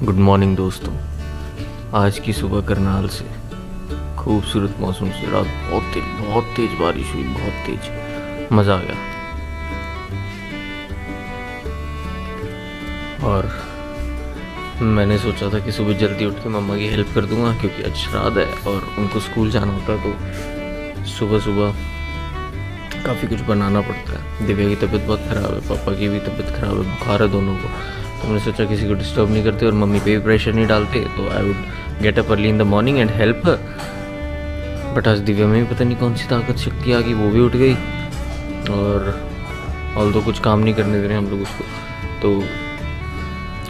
Good morning दोस्तों। आज की सुबह करनाल से खूबसूरत मौसम से रात बहुत तेज बहुत तेज बारिश हुई, बहुत तेज। मज़ा आ गया और मैंने सोचा था कि सुबह जल्दी उठ के मम्मा की हेल्प कर दूँगा, क्योंकि आज श्राद्ध है और उनको स्कूल जाना होता है तो सुबह सुबह काफ़ी कुछ बनाना पड़ता है। दिव्या की तबीयत बहुत ख़राब है, पापा की भी तबीयत ख़राब है, बुखार है दोनों को। तो मैंने सोचा किसी को डिस्टर्ब नहीं करते और मम्मी पे भी प्रेशर नहीं डालते तो I would get up early in the morning and help but आज दिव्या में भी पता नहीं कौन सी ताकत शक्ति आ गई, वो भी उठ गई। और ऑल तो कुछ काम नहीं करने दे रहे हम लोग उसको तो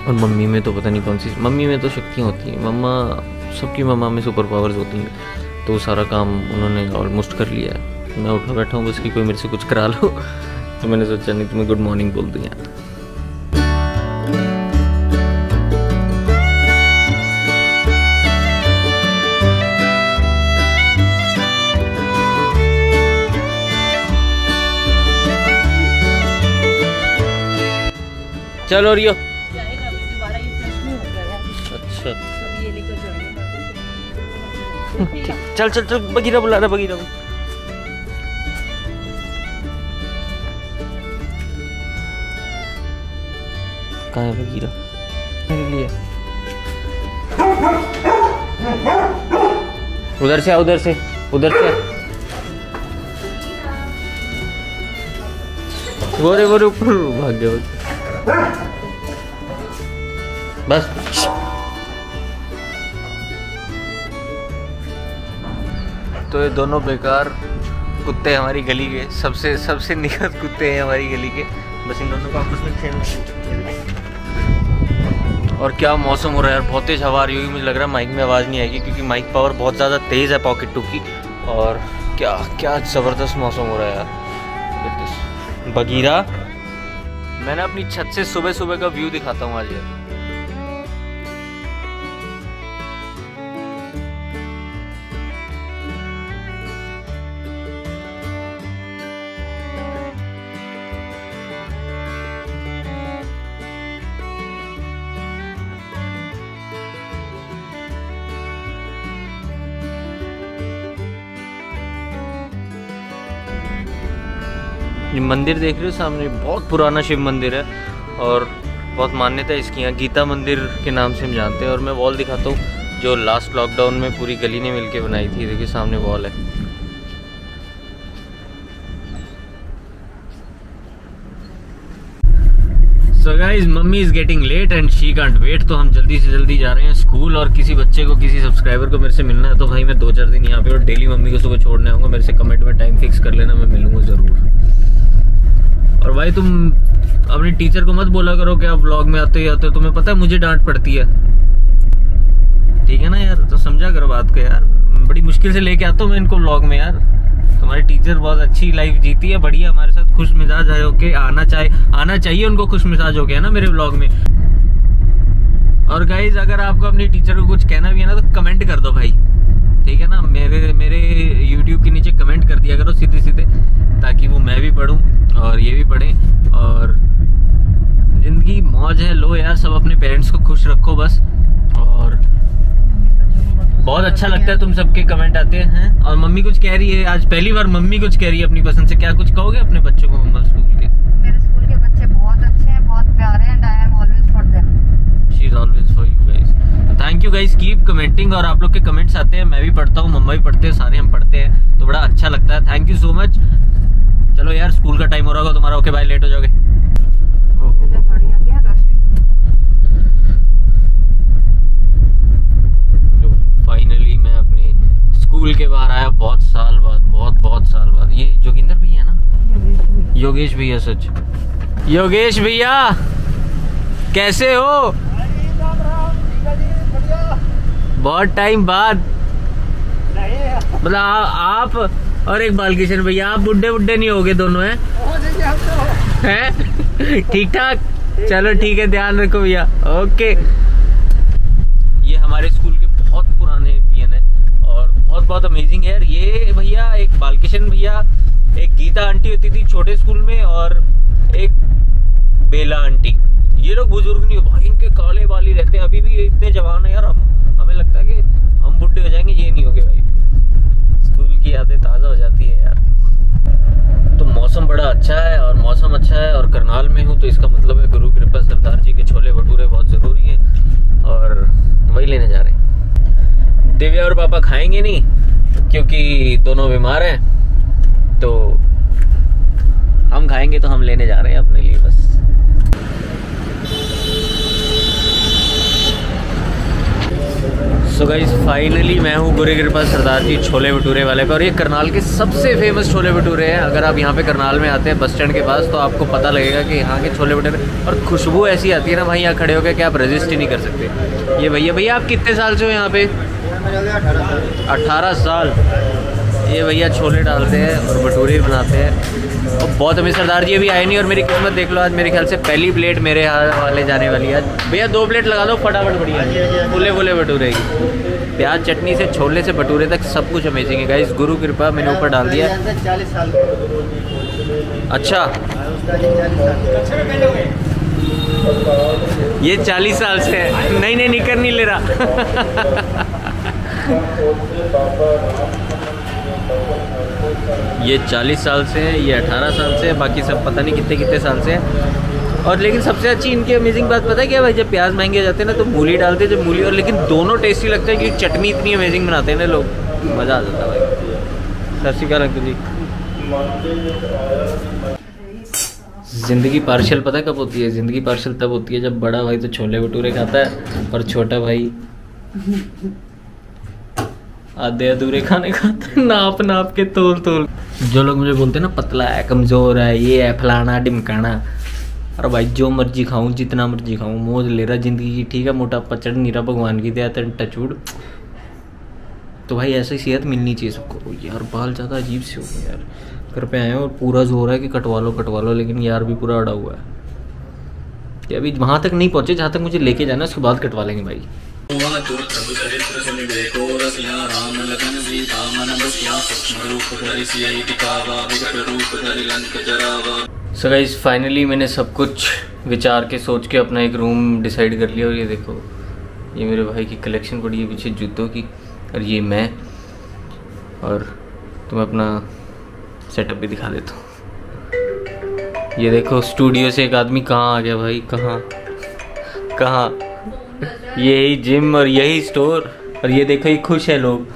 और मम्मी में तो पता नहीं कौन सी, मम्मी में तो शक्तियाँ होती हैं। मम्मा, सबकी मम्मा में सुपर पावर्स होती हैं। तो सारा काम उन्होंने ऑलमोस्ट कर लिया है। मैं उठा बैठा हूँ, बस कि कोई मेरे से कुछ करा लो। तो मैंने सोचा, नहीं, तुम्हें गुड मॉर्निंग बोल दूँ यार चलो रियो। अच्छा। चल चल चल बगीरा बुला रहा बगीरा कहाँ है बगीरा मेरे लिए। उधर से उधर से उधर से। वो रे वो रे ऊपर भाग गया। बस। तो ये दोनों बेकार कुत्ते हमारी गली के, सबसे सबसे निकट कुत्ते हैं हमारी गली के। बस इन दोनों को आपस में खेलना और क्या मौसम हो रहा है यार? बहुत तेज़ हवा आ रही मुझे लग रहा है माइक में आवाज़ नहीं आएगी, क्योंकि माइक पावर बहुत ज़्यादा तेज़ है पॉकेट टू की। और क्या क्या ज़बरदस्त मौसम हो रहा है यार. बगीरा मैंने अपनी छत से सुबह सुबह का व्यू दिखाता हूँ आज यार। ये मंदिर देख रहे हो सामने? बहुत पुराना शिव मंदिर है और बहुत मान्यता है इसकी। यहाँ गीता मंदिर के नाम से हम जानते हैं और मैं वॉल दिखाता हूँ, जो लास्ट लॉकडाउन में पूरी गली ने मिलके बनाई थी। देखिए सामने वॉल है। So guys mummy is getting late and she can't wait तो हम जल्दी से जल्दी जा रहे हैं स्कूल और किसी बच्चे को, किसी सब्सक्राइबर को मेरे से मिलना है तो भाई मैं दो चार दिन यहाँ पे और डेली मम्मी को सुबह छोड़ने आऊँगा, मेरे से कमेंट में टाइम फिक्स कर लेना, मैं मिलूँगा ज़रूर। और भाई तुम अपने टीचर को मत बोला करो कि आप व्लॉग में आते ही आते हो, तुम्हें पता है मुझे डांट पड़ती है। ठीक है ना यार? तो समझा करो बात को यार। बड़ी मुश्किल से लेके आता हूँ मैं इनको ब्लॉग में यार। तुम्हारी टीचर बहुत अच्छी लाइफ जीती है, बढ़िया, हमारे साथ खुश मिजाज है ओके आना चाहिए आना चाहिए उनको खुश मिजाज हो गया ना मेरे व्लॉग में? और गाइज़ अगर आपको अपनी टीचर को कुछ कहना भी है ना तो कमेंट कर दो भाई। ठीक है ना? मेरे मेरे यूट्यूब के नीचे कमेंट कर दिया करो सीधे सीधे ताकि वो मैं भी पढ़ूं और ये भी पढ़ें। और ज़िंदगी मौज है, लो यार, सब अपने पेरेंट्स को खुश रखो बस। और बहुत अच्छा लगता है तुम सबके कमेंट आते हैं। और मम्मी कुछ कह रही है आज पहली बार मम्मी कुछ कह रही है अपनी पसंद से। क्या कुछ कहोगे अपने बच्चों को मम्मा स्कूल के? मेरे स्कूल के बच्चे बहुत अच्छे हैं बहुत प्यारे हैं and I am always for them she is always for you guys thank you guys keep commenting और आप लोग के कमेंट्स आते हैं मैं भी पढ़ता हूँ मम्मा भी पढ़ते हैं सारे हम पढ़ते हैं तो बड़ा अच्छा लगता है। थैंक यू सो मच चलो यार स्कूल का टाइम हो रहा होगा तुम्हारा ओके बाय लेट हो जाओगे गाड़ी आ गया रश तो फाइनली मैं अपने के बाहर आया, बहुत साल बाद, बहुत बहुत साल बाद। ये जोगिंदर भैया है ना? योगेश भैया, सच। योगेश भैया, कैसे हो? बहुत टाइम बाद। मतलब आप और एक बालकिशन भैया, आप बुढ़े बुड्ढे नहीं होगे दोनों, हैं? हैं? ठीक ठाक? चलो ठीक है, ध्यान रखो भैया। ओके। ये हमारे स्कूल के बहुत पुराने पीएन है और बहुत बहुत अमेजिंग है। ये भैया, एक बालकिशन भैया, एक गीता आंटी होती थी छोटे स्कूल में और एक बेला आंटी। ये लोग बुज़ुर्ग नहीं हो, भाई इनके काले बाली रहते हैं। अभी भी इतने जवान है यार, हम, हमें लगता है कि हम बुढ़े हो जाएँगे, ये नहीं होगे भाई। स्कूल की यादें ताज़ा हो जाती है यार। तो मौसम बड़ा अच्छा है और मौसम अच्छा है और करनाल में हूँ तो इसका मतलब है गुरु कृपा सरदार जी के छोले भटूरे बहुत ज़रूरी हैं और वही लेने जा रहे दिव्या और पापा खाएँगे नहीं, क्योंकि दोनों बीमार हैं तो हम खाएँगे तो हम लेने जा रहे हैं अपने लिए बस। सो गाइस फाइनली मैं हूँ गुरु कृपा सरदार जी छोले भटूरे वाले पे, और ये करनाल के सबसे फ़ेमस छोले भटूरे हैं। अगर आप यहाँ पे करनाल में आते हैं बस स्टैंड के पास तो आपको पता लगेगा कि यहाँ के छोले भटूरे, और खुशबू ऐसी आती है ना, भाई यहाँ खड़े होकर कि आप रजिस्ट ही नहीं कर सकते। ये भैया भैया आप कितने साल से हो यहाँ पे? अट्ठारह साल। ये भैया छोले डालते हैं और भटूरे बनाते हैं। और बहुत अभी सरदार जी अभी आए नहीं और मेरी किस्मत देख लो, आज मेरे ख्याल से पहली प्लेट मेरे वाले जाने वाली है। भैया, दो प्लेट लगा लो, फटाफट बढ़िया। फुले फुले भटूरे की। प्याज, चटनी से, छोले से, भटूरे तक सब कुछ अमेजिंग है। गाइस गुरु कृपा मैंने ऊपर डाल दिया। अच्छा। ये चालीस साल से है। नहीं नहीं, निकर नहीं ले रहा। ये चालीस साल से है, ये अठारह साल से है, बाकी सब पता नहीं कितने कितने साल से है। और लेकिन सबसे अच्छी इनकी अमेजिंग बात पता है क्या भाई, जब प्याज महँगे हो जाते हैं ना तो मूली डालते हैं, जब मूली, और लेकिन दोनों टेस्टी लगते हैं क्योंकि चटनी इतनी अमेजिंग बनाते हैं ना लोग। मज़ा आ जाता है भाई। सत श्रीकाल अंकल जी। ज़िंदगी पार्शल पता कब होती है? ज़िंदगी पार्शल तब होती है जब बड़ा भाई तो छोले भटूरे खाता है, और छोटा भाई आधे अधूरे खाने खाते नाप नाप के तोल तोल। जो लोग मुझे बोलते हैं ना, पतला है, कमज़ोर है, ये है, फलाना, डिमकाना। और भाई, जो मर्ज़ी खाऊं, जितना मर्ज़ी खाऊं, मौज ले रहा ज़िंदगी की, ठीक है मोटापा चढ़ नहीं रहा भगवान की दया, तन टचूड। तो भाई, ऐसी सेहत मिलनी चाहिए सबको। यार, बाल ज़्यादा अजीब से हो गए यार। घर पे आए और पूरा ज़ोर है कि कटवा लो कटवा लो लेकिन यार भी पूरा अड़ा हुआ है। अभी वहाँ तक नहीं पहुँचे, जहाँ तक मुझे लेके जाना उसके बाद कटवा लेंगे भाई। सो गाइस फाइनली मैंने सब कुछ विचार के सोच के अपना एक रूम डिसाइड कर लिया और ये देखो, ये मेरे भाई की कलेक्शन पड़ी है पीछे जूतों की और ये मैं और तुम्हें अपना सेटअप भी दिखा देता हूँ। ये देखो स्टूडियो से एक आदमी कहाँ आ गया भाई? कहाँ? कहाँ? यही जिम और यही स्टोर। और ये देखो ये खुश है लोग।